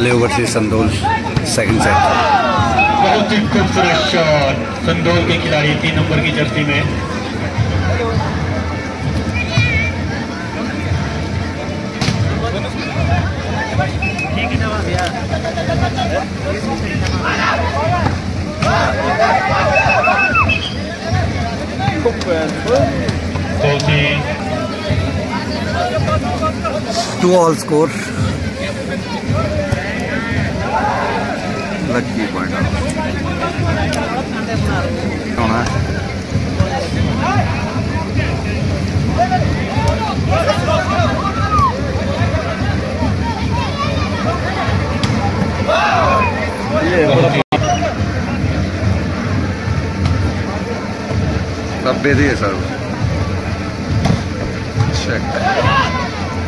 ले वर्सेस संदोल second set बहुत ही खूबसूरत शॉट संदोल के खिलाड़ी तीन नंबर की जर्सी में। बहुत two all score. Lucky point सब दे दिए सर चेक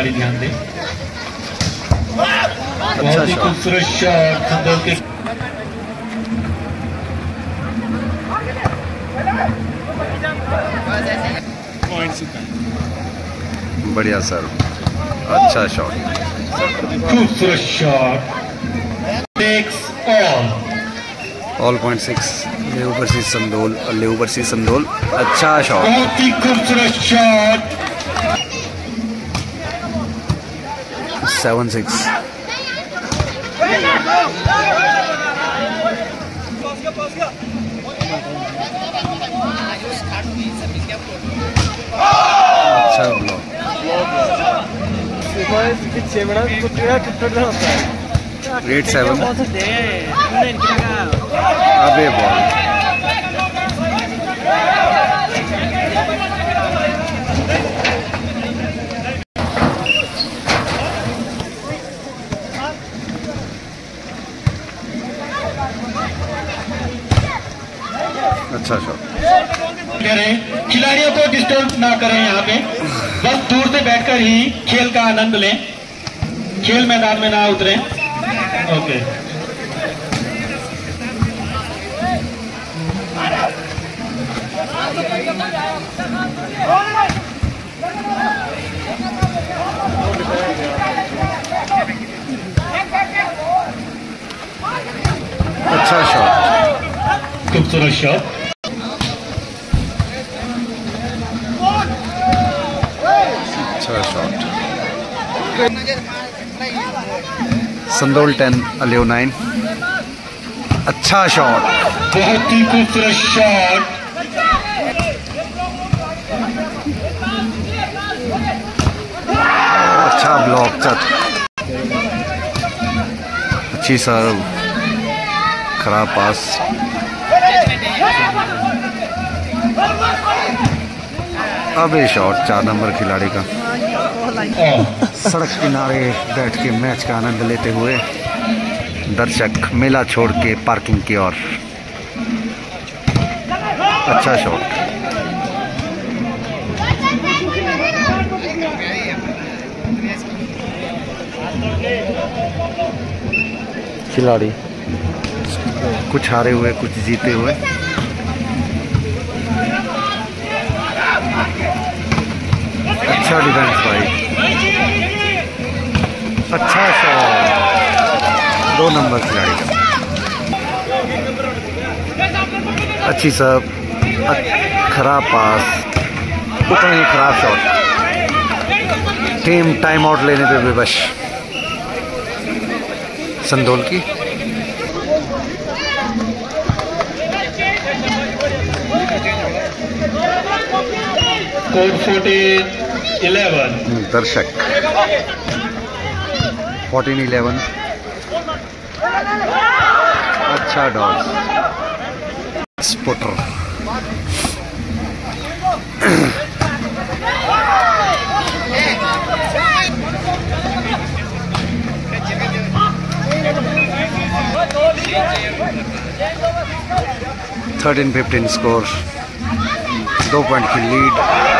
खिलाड़ी ध्यान दें। बहुत ही खूबसूरत शॉट के बढ़िया सर। अच्छा शॉट खूबसूरत shot all all point six ले वर्सेस संदोल ले वर्सेस संदोल। अच्छा शॉट बहुत ही खूबसूरत शॉट सेवन सिक्स अच्छा सेवन अबे बॉल अच्छा शॉट करें खिलाड़ियों को डिस्टर्ब ना करें यहाँ पे। बस दूर से बैठकर ही खेल का आनंद लें। खेल मैदान में ना उतरे। ओके। अच्छा शॉट खूबसूरत शॉट संदोल टेन अलियो नाइन। अच्छा शॉट बहुत ही खूबसूरत शॉट अच्छा ब्लॉक चत अच्छी सर्व खराब पास अब ये शॉट चार नंबर खिलाड़ी का। सड़क किनारे बैठ के मैच का आनंद लेते हुए दर्शक मेला छोड़ के पार्किंग की ओर। अच्छा शॉट खिलाड़ी। कुछ हारे हुए, कुछ जीते हुए। अच्छा डिफेंस भाई। अच्छा शॉट दो नंबर खिलाड़ी का। अच्छी सब खराब पास उतना ही खराब शॉट टीम टाइम आउट लेने पे विवश संदोल की। फोर्टीन दर्शक। फोर्टीन इलेवन अच्छा डॉस स्पोटर थर्टीन फिफ्टीन स्कोर दो पॉइंट की लीड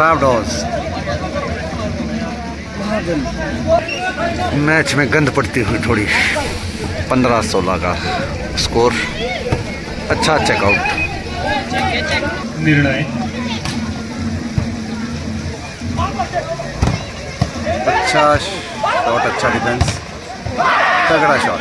खराब डॉस मैच में गंद पड़ती हुई थोड़ी पंद्रह सोलह का स्कोर। अच्छा चेकआउट निर्णय। अच्छा शॉट अच्छा डिफेंस तगड़ा शॉट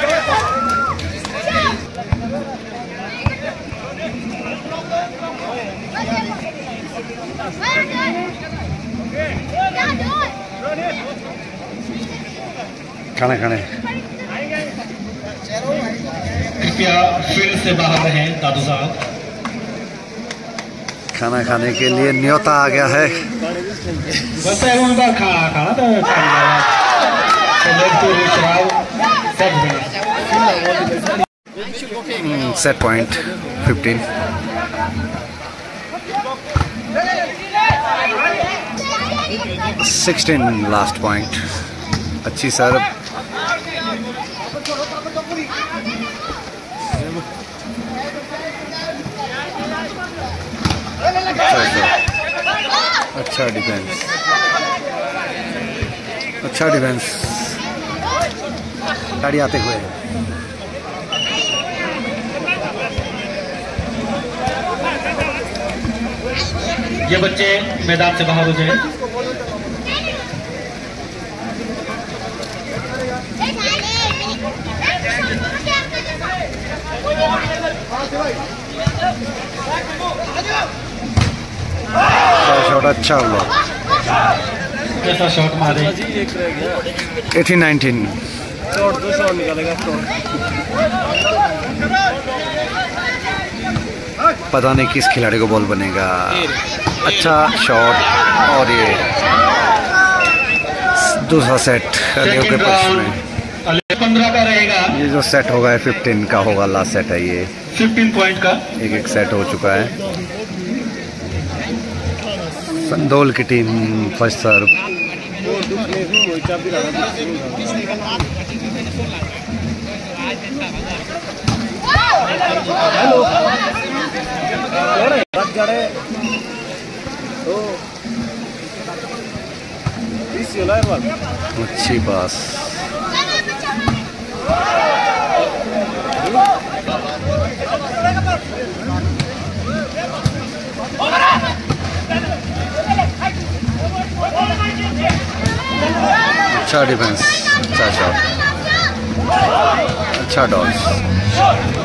खाने खाने। कृपया फ़ील्ड से बाहर रहें दादू साहब। खाना खाने के लिए न्योता आ गया है। बस उनका खाना खाना शराब सब set point fifteen sixteen last point अच्छी सर अच्छा डिफेंस अच्छा डिफेंस गाड़ी आते हुए। ये बच्चे मैदान से बाहर हो जाए। शॉट अच्छा हुआ। कैसा शॉट मारे? एटीन नाइनटीन शॉट दो शॉट निकालेगा पता नहीं किस खिलाड़ी को बॉल बनेगा। अच्छा शॉट और ये दूसरा सेट अलियो के पक्ष में। पंद्रह का रहेगा। ये जो सेट होगा फिफ्टीन का होगा लास्ट सेट है ये। फिफ्टीन पॉइंट का। एक एक सेट हो चुका है। संदोल की टीम फ़र्स्ट सर्व वो दुख अच्छा डिफेंस अच्छा शॉट अच्छा डॉज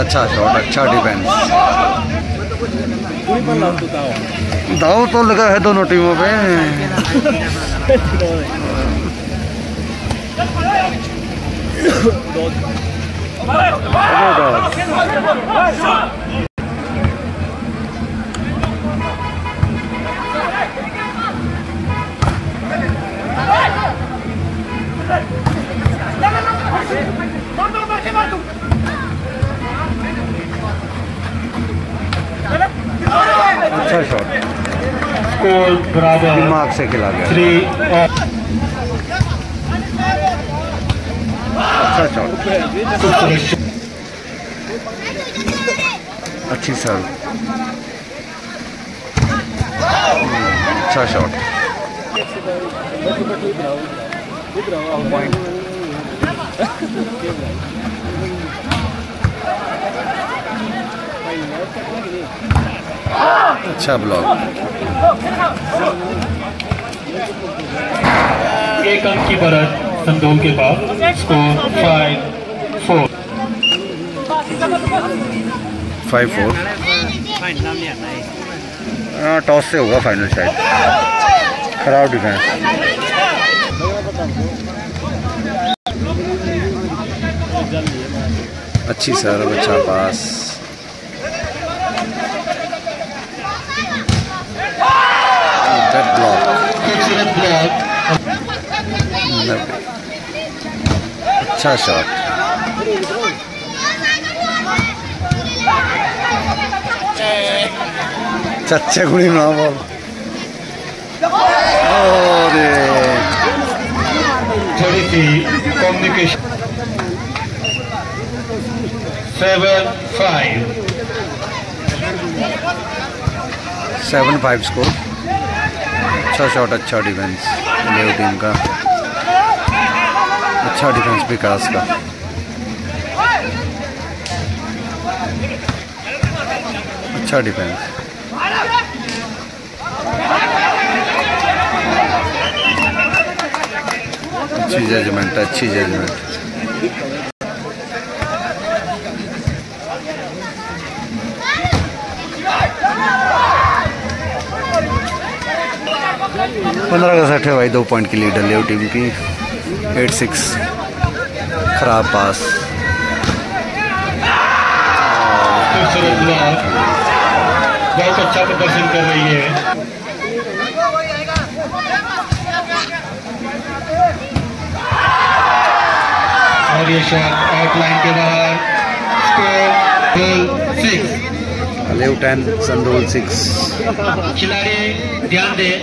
अच्छा शॉट अच्छा डिफेंस दाव तो लगा है दोनों टीमों पे। अच्छा दिमाग से खिला गया। अच्छा शॉट अच्छी सर। अच्छा शॉट अच्छा ब्लॉक एक अंक की बढ़त संदोल के पास score five four five four toss से होगा फाइनल शायद खराब डिफेंस अच्छी सर अच्छा पास That block. खूबसूरत ब्लॉक अच्छा शॉट चच्चे गुड़ी ना बॉल अरे थोड़ी सी communication seven five seven five score अच्छा शॉट अच्छा डिफेंस न्यू टीम का। अच्छा डिफेंस विकास का। अच्छा डिफेंस अच्छी जजमेंट अच्छी जजमेंट पंद्रह का सेट है भाई दो पॉइंट की लीड है लेव टीम की। एट सिक्स खराब पास बहुत अच्छा प्रदर्शन कर रही है और ये शॉट आउटलाइन के बाहर स्कोर सिक्स संदोल सिक्स खिलाड़ी ध्यान दें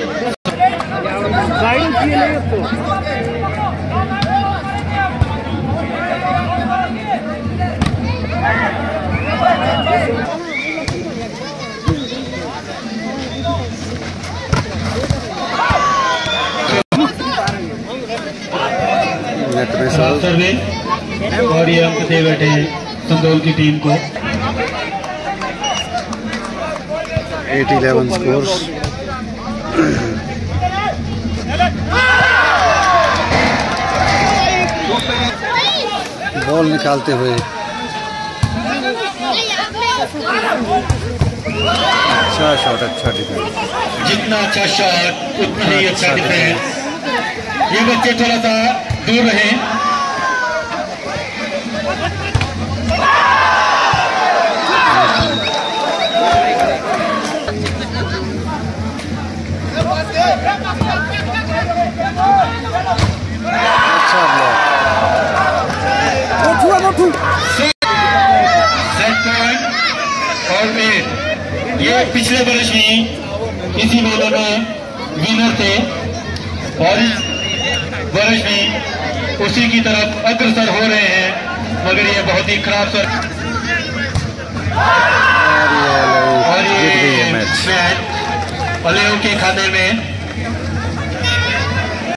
नेट में खराब सर सर्वे और ये अंक दे बैठे हैं संदौल की टीम को। एट इलेवन स्कोर्स बॉल निकालते हुए। अच्छा शॉट अच्छा डिफेंस जितना अच्छा शॉट उतना ही अच्छा अच्छा डिफेंस ये बच्चे थोड़ा सा दूर रहे। ब्लॉक सेट पॉइंट और एट ये पिछले वर्ष ही इसी मेले में विनर थे और इस वर्ष भी उसी की तरफ़ अग्रसर हो रहे हैं मगर ये बहुत ही खराब सर। और ये मैच अलेव के खाते में